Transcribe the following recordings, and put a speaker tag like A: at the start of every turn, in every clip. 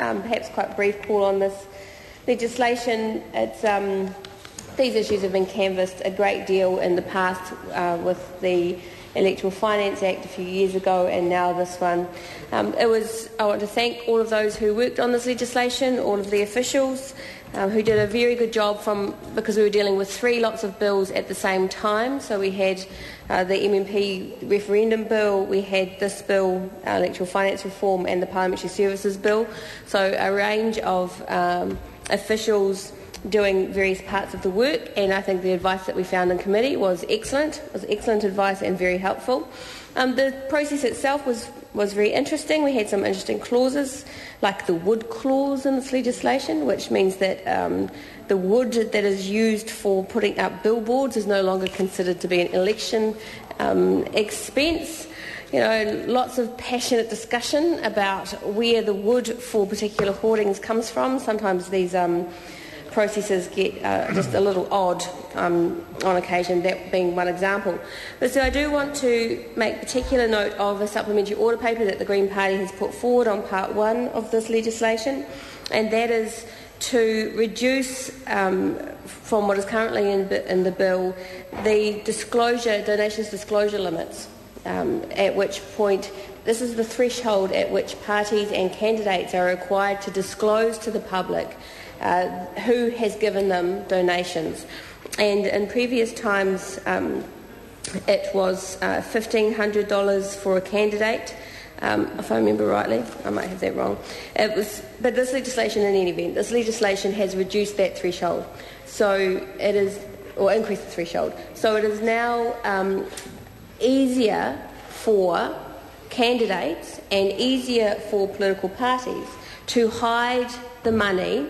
A: Um, perhaps quite brief call on this legislation. Um, these issues have been canvassed a great deal in the past uh, with the Electoral Finance Act a few years ago and now this one. Um, it was, I want to thank all of those who worked on this legislation, all of the officials um, who did a very good job from, because we were dealing with three lots of bills at the same time. So we had uh, the MMP referendum bill, we had this bill, uh, electoral finance reform, and the parliamentary services bill. So a range of um, officials doing various parts of the work, and I think the advice that we found in committee was excellent. It was excellent advice and very helpful. Um, the process itself was was very interesting. We had some interesting clauses, like the wood clause in this legislation, which means that um, the wood that is used for putting up billboards is no longer considered to be an election um, expense. You know, lots of passionate discussion about where the wood for particular hoardings comes from. Sometimes these um, processes get uh, just a little odd um, on occasion, that being one example. But so I do want to make particular note of a supplementary order paper that the Green Party has put forward on part one of this legislation, and that is to reduce um, from what is currently in, in, the bill the disclosure, donations disclosure limits, um, at which point this is the threshold at which parties and candidates are required to disclose to the public uh, who has given them donations. And in previous times, um, it was uh, $1,500 for a candidate. Um, if I remember rightly, I might have that wrong. It was, but this legislation, in any event, this legislation has reduced that threshold. So it is, or increased the threshold. So it is now um, easier for candidates and easier for political parties to hide the money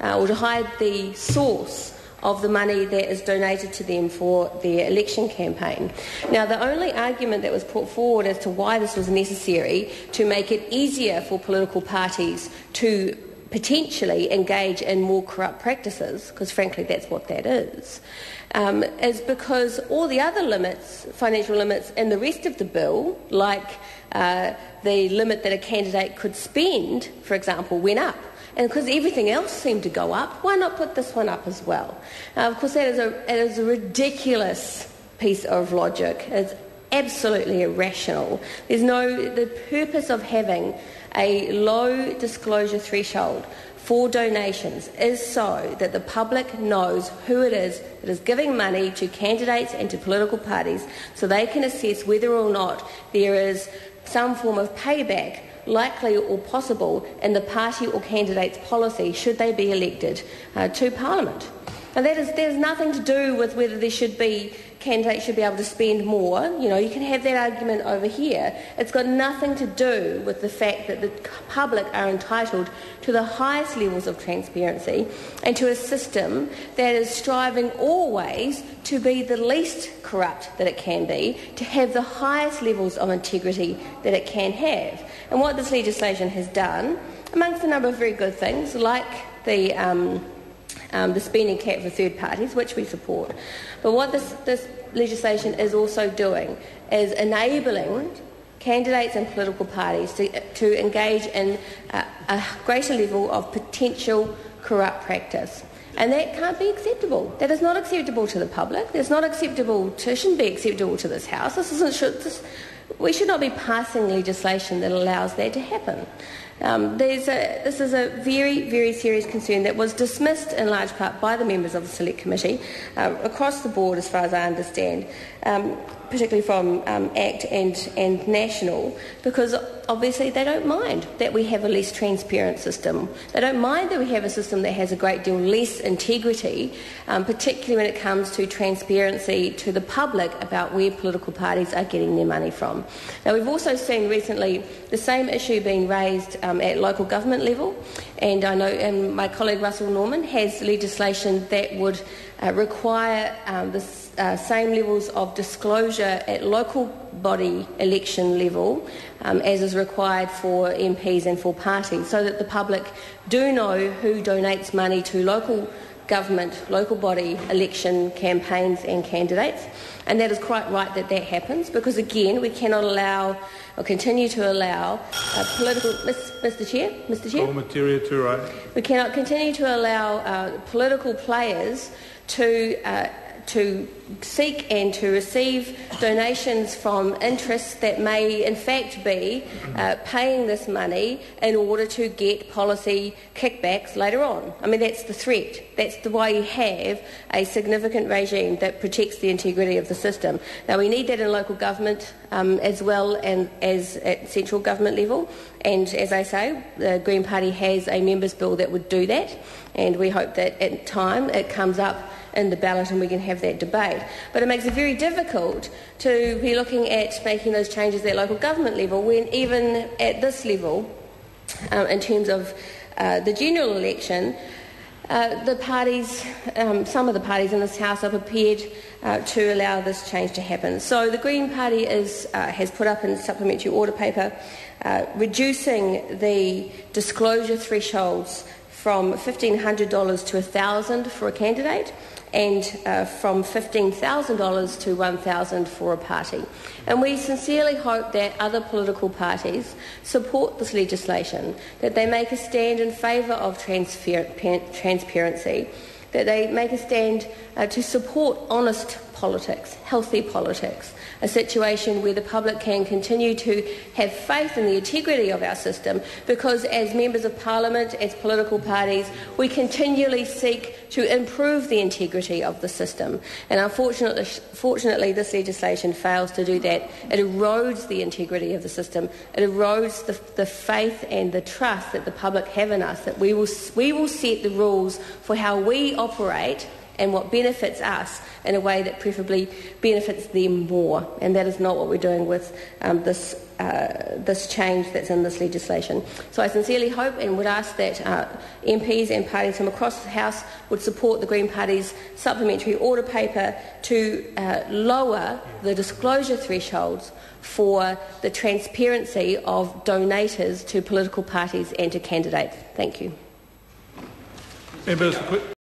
A: uh, or to hide the source of the money that is donated to them for their election campaign. Now, the only argument that was put forward as to why this was necessary to make it easier for political parties to potentially engage in more corrupt practices, because frankly that's what that is, um, is because all the other limits, financial limits in the rest of the bill, like uh, the limit that a candidate could spend, for example, went up. And because everything else seemed to go up, why not put this one up as well? Now, of course, that is a, it is a ridiculous piece of logic. It's absolutely irrational. There's no, the purpose of having a low disclosure threshold for donations is so that the public knows who it is that is giving money to candidates and to political parties so they can assess whether or not there is some form of payback likely or possible in the party or candidate's policy should they be elected uh, to Parliament. And that is, there's nothing to do with whether there should be candidates should be able to spend more. You know, you can have that argument over here. It's got nothing to do with the fact that the public are entitled to the highest levels of transparency and to a system that is striving always to be the least corrupt that it can be, to have the highest levels of integrity that it can have. And what this legislation has done, amongst a number of very good things, like the um, um, the spending cap for third parties, which we support. But what this, this legislation is also doing is enabling candidates and political parties to, to engage in a, a greater level of potential corrupt practice. And that can't be acceptable. That is not acceptable to the public. That's not acceptable to, shouldn't be acceptable to this House. This isn't, this, we should not be passing legislation that allows that to happen. Um, a, this is a very, very serious concern that was dismissed in large part by the members of the Select Committee uh, across the board, as far as I understand. Um, particularly from um, ACT and, and National, because obviously they don't mind that we have a less transparent system. They don't mind that we have a system that has a great deal less integrity, um, particularly when it comes to transparency to the public about where political parties are getting their money from. Now, we've also seen recently the same issue being raised um, at local government level, and I know and my colleague Russell Norman has legislation that would uh, require um, the uh, same levels of disclosure at local body election level um, as is required for MPs and for parties, so that the public do know who donates money to local government, local body election campaigns and candidates. And that is quite right that that happens because, again, we cannot allow or continue to allow uh, political. Mr. Chair, Mr. Chair.
B: Metiria Turei.
A: We cannot continue to allow uh, political players to uh, to seek and to receive donations from interests that may in fact be uh, paying this money in order to get policy kickbacks later on. I mean, that's the threat. That's the why you have a significant regime that protects the integrity of the system. Now, we need that in local government um, as well and as at central government level. And as I say, the Green Party has a members' bill that would do that. And we hope that in time it comes up in the ballot and we can have that debate. But it makes it very difficult to be looking at making those changes at local government level when even at this level, um, in terms of uh, the general election, uh, the parties, um, some of the parties in this House are prepared uh, to allow this change to happen. So the Green Party is, uh, has put up in supplementary order paper uh, reducing the disclosure thresholds from $1,500 to $1,000 for a candidate and uh, from $15,000 to 1,000 for a party. And we sincerely hope that other political parties support this legislation, that they make a stand in favour of transparency, that they make a stand uh, to support honest politics, healthy politics, a situation where the public can continue to have faith in the integrity of our system because as members of parliament, as political parties, we continually seek to improve the integrity of the system. And unfortunately, fortunately, this legislation fails to do that. It erodes the integrity of the system. It erodes the, the faith and the trust that the public have in us, that we will, we will set the rules for how we operate and what benefits us in a way that preferably benefits them more. And that is not what we're doing with um, this, uh, this change that's in this legislation. So I sincerely hope and would ask that uh, MPs and parties from across the House would support the Green Party's supplementary order paper to uh, lower the disclosure thresholds for the transparency of donators to political parties and to candidates. Thank you.
B: Members,